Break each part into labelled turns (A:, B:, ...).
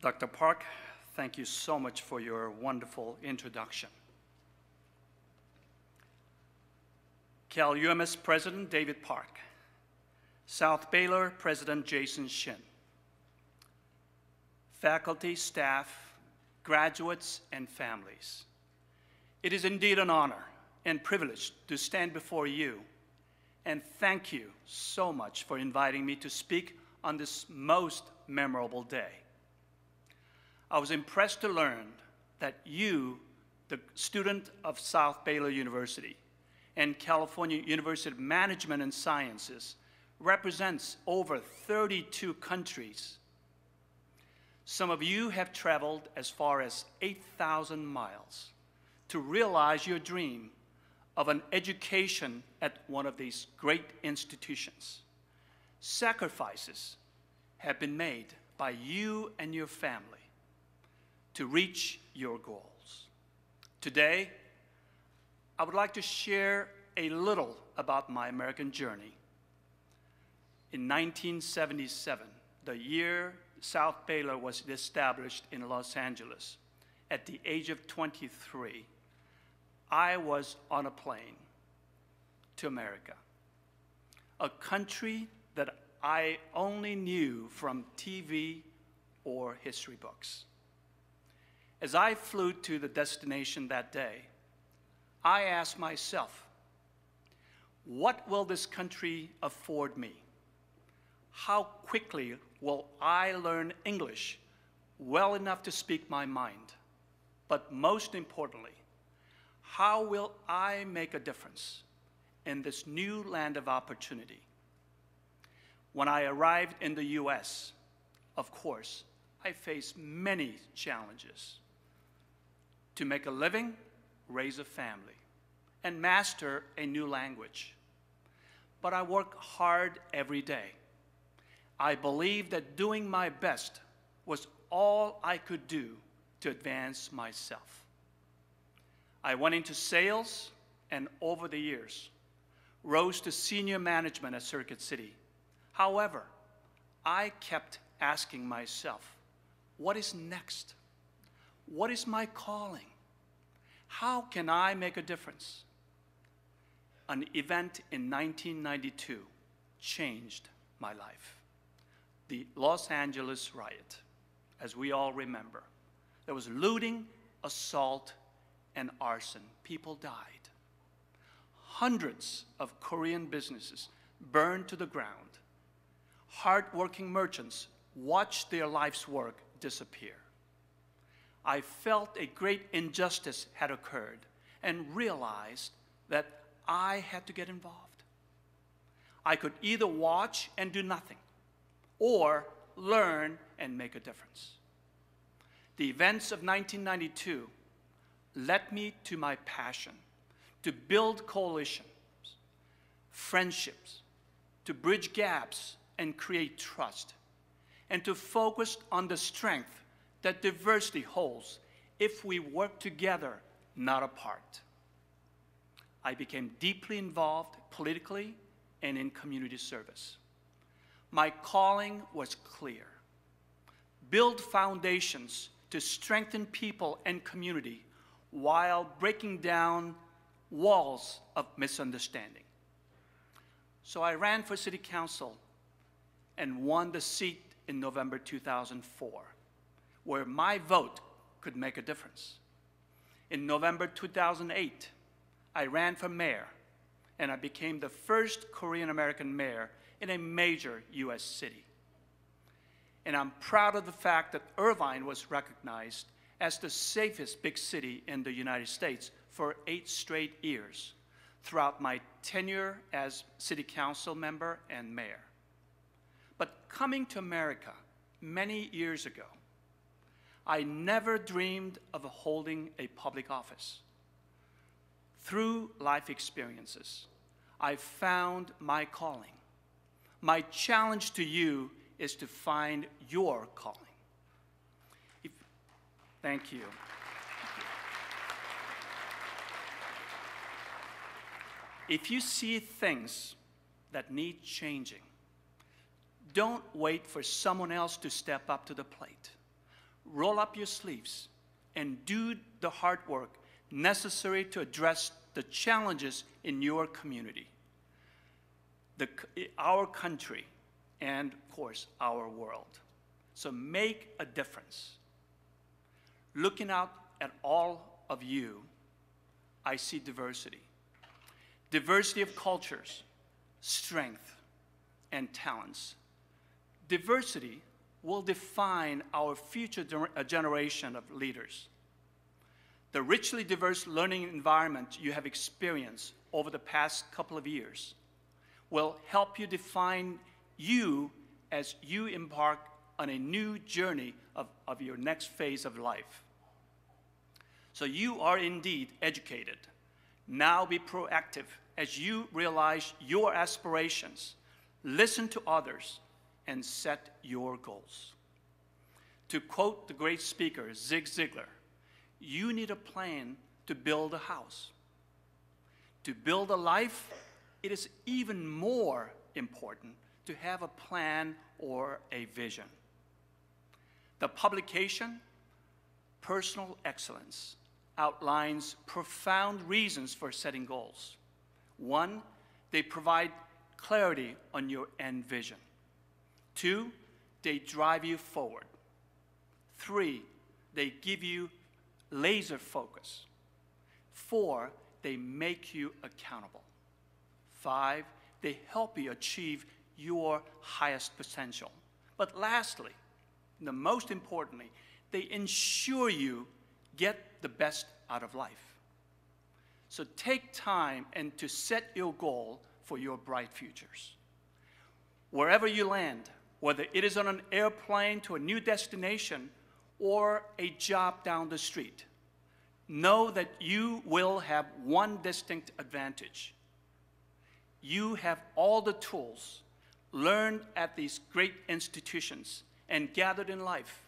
A: Dr. Park, thank you so much for your wonderful introduction. Cal UMS President David Park, South Baylo President Jason Shin, faculty, staff, graduates, and families. It is indeed an honor and privilege to stand before you, and thank you so much for inviting me to speak on this most memorable day. I was impressed to learn that you, the student of South Baylo University and California University of Management and Sciences, represents over 32 countries. Some of you have traveled as far as 8,000 miles to realize your dream of an education at one of these great institutions. Sacrifices have been made by you and your family to reach your goals. Today, I would like to share a little about my American journey. In 1977, the year South Baylo was established in Los Angeles, at the age of 23, I was on a plane to America, a country that I only knew from TV or history books. As I flew to the destination that day, I asked myself, what will this country afford me? How quickly will I learn English well enough to speak my mind? But most importantly, how will I make a difference in this new land of opportunity? When I arrived in the US, of course, I faced many challenges. To make a living, raise a family, and master a new language. But I work hard every day. I believe that doing my best was all I could do to advance myself. I went into sales and over the years rose to senior management at Circuit City. However, I kept asking myself, what is next? What is my calling? How can I make a difference? An event in 1992 changed my life. The Los Angeles riot, as we all remember. There was looting, assault, and arson. People died. Hundreds of Korean businesses burned to the ground. Hardworking merchants watched their life's work disappear. I felt a great injustice had occurred and realized that I had to get involved. I could either watch and do nothing or learn and make a difference. The events of 1992 led me to my passion to build coalitions, friendships, to bridge gaps and create trust, and to focus on the strength that diversity holds if we work together, not apart. I became deeply involved politically and in community service. My calling was clear build foundations to strengthen people and community while breaking down walls of misunderstanding. So I ran for city council and won the seat in November 2004, where my vote could make a difference. In November 2008, I ran for mayor, and I became the first Korean American mayor in a major US city. And I'm proud of the fact that Irvine was recognized as the safest big city in the United States for eight straight years throughout my tenure as city council member and mayor. But coming to America many years ago, I never dreamed of holding a public office. Through life experiences, I found my calling. My challenge to you is to find your calling. If, thank you. If you see things that need changing, don't wait for someone else to step up to the plate. Roll up your sleeves and do the hard work necessary to address the challenges in your community, the, our country, and of course, our world. So make a difference. Looking out at all of you, I see diversity. Diversity of cultures, strength, and talents. Diversity will define our future uh, generation of leaders. The richly diverse learning environment you have experienced over the past couple of years will help you define you as you embark on a new journey of, of your next phase of life. So you are indeed educated. Now be proactive as you realize your aspirations, listen to others, and set your goals. To quote the great speaker Zig Ziglar, you need a plan to build a house. To build a life, it is even more important to have a plan or a vision. The publication, Personal Excellence, outlines profound reasons for setting goals. One, they provide clarity on your end vision. Two, they drive you forward. Three, they give you laser focus. Four, they make you accountable. Five, they help you achieve your highest potential. But lastly, the most importantly, they ensure you get the best out of life. So take time and to set your goal for your bright futures. Wherever you land, whether it is on an airplane to a new destination or a job down the street, know that you will have one distinct advantage. You have all the tools learned at these great institutions and gathered in life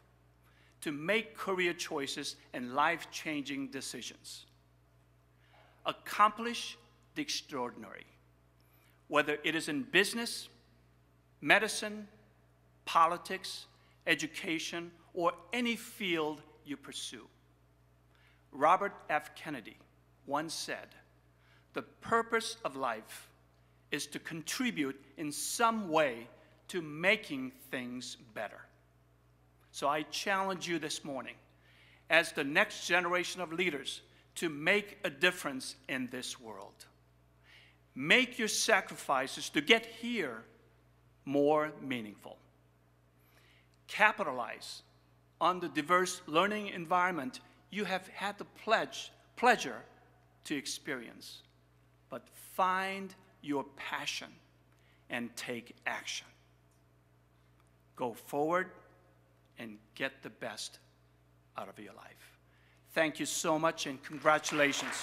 A: to make career choices and life changing decisions. Accomplish the extraordinary, whether it is in business, medicine, politics, education, or any field you pursue. Robert F. Kennedy once said, The purpose of life is to contribute in some way to making things better. So I challenge you this morning, as the next generation of leaders, to make a difference in this world. Make your sacrifices to get here more meaningful. Capitalize on the diverse learning environment you have had the pledge, pleasure to experience. But find your passion and take action. Go forward and get the best out of your life. Thank you so much and congratulations.